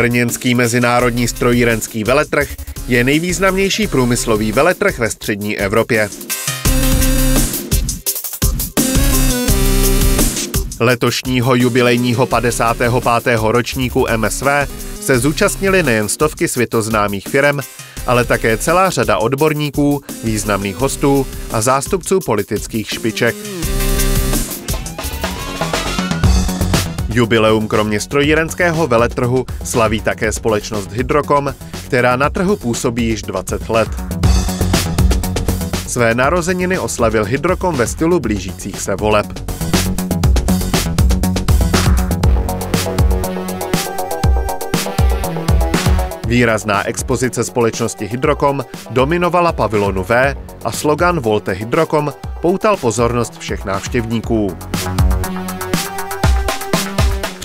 Brněnský mezinárodní strojírenský veletrh je nejvýznamnější průmyslový veletrh ve střední Evropě. Letošního jubilejního 55. ročníku MSV se zúčastnili nejen stovky světoznámých firm, ale také celá řada odborníků, významných hostů a zástupců politických špiček. Jubileum kromě strojírenského veletrhu slaví také společnost Hydrokom, která na trhu působí již 20 let. Své narozeniny oslavil Hydrokom ve stylu blížících se voleb. Výrazná expozice společnosti Hydrokom dominovala pavilonu V a slogan Volte Hydrokom poutal pozornost všech návštěvníků.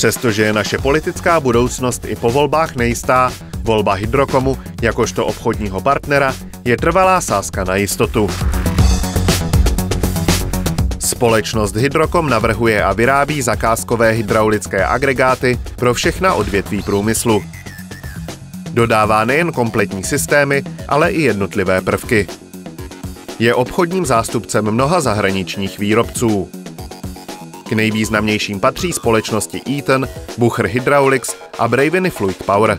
Přestože je naše politická budoucnost i po volbách nejistá, volba Hydrokomu jakožto obchodního partnera je trvalá sázka na jistotu. Společnost Hydrokom navrhuje a vyrábí zakázkové hydraulické agregáty pro všechna odvětví průmyslu. Dodává nejen kompletní systémy, ale i jednotlivé prvky. Je obchodním zástupcem mnoha zahraničních výrobců. K nejvýznamnějším patří společnosti Eaton, Bucher Hydraulics a Braveny Fluid Power.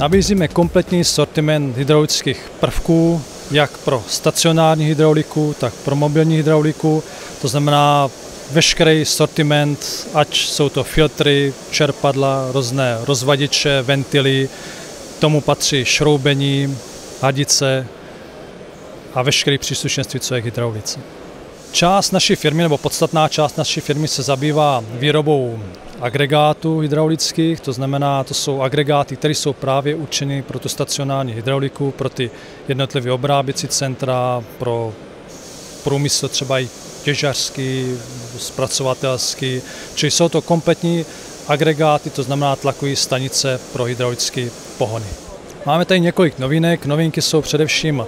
Nabízíme kompletní sortiment hydraulických prvků, jak pro stacionární hydrauliku, tak pro mobilní hydrauliku. To znamená veškerý sortiment, ať jsou to filtry, čerpadla, různé rozvadiče, ventily, tomu patří šroubení, hadice a veškerý příslušenství, co je k hydraulice. Část naší firmy, nebo podstatná část naší firmy se zabývá výrobou agregátů hydraulických, to znamená, to jsou agregáty, které jsou právě určeny pro tu stacionární hydrauliku, pro ty jednotlivé obráběcí centra, pro průmysl třeba i těžařský, zpracovatelský, čili jsou to kompletní agregáty, to znamená tlakové stanice pro hydraulické pohony. Máme tady několik novinek. Novinky jsou především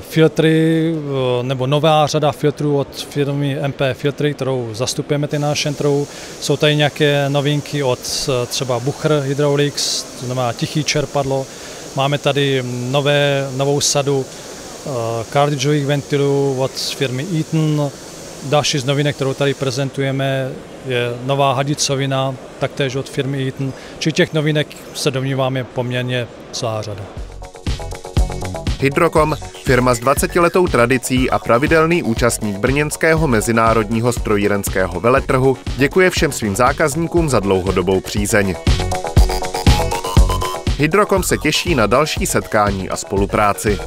filtry eh, nebo nová řada filtrů od firmy MP Filtry, kterou zastupujeme ty náš trhu. Jsou tady nějaké novinky od eh, třeba Bucher Hydraulics, to znamená tichý čerpadlo. Máme tady nové, novou sadu cartridgeových ventilů od firmy Eaton. Další z novinek, kterou tady prezentujeme, je nová hadicovina, taktéž od firmy Eaton. Či těch novinek se domníváme poměrně celá řada. Hydrokom, firma s 20-letou tradicí a pravidelný účastník Brněnského mezinárodního strojírenského veletrhu, děkuje všem svým zákazníkům za dlouhodobou přízeň. Hydrokom se těší na další setkání a spolupráci.